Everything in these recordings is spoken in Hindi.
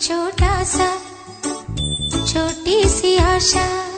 छोटा सा छोटी सी आशा।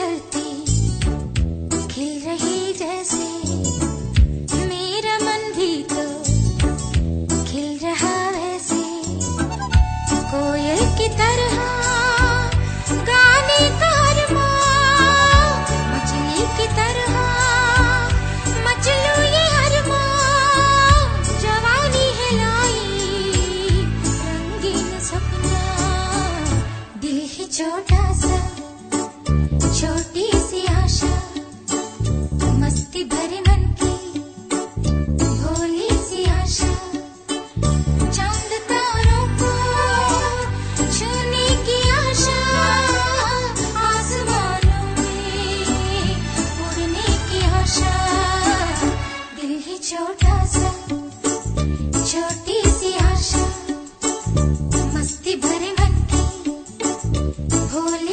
धरती खिल रही जैसे। मेरा मन भी तो खिल रहा वैसे। कोयल की तरह गाने का तरह रंगीन सपना, दिल है छोटा सा। छोटी सी आशा, मस्ती मन की भोली सी आशा को की आशा, आसमानों की आशा। छोटा सा, छोटी सी आशा, मस्ती मन की भोली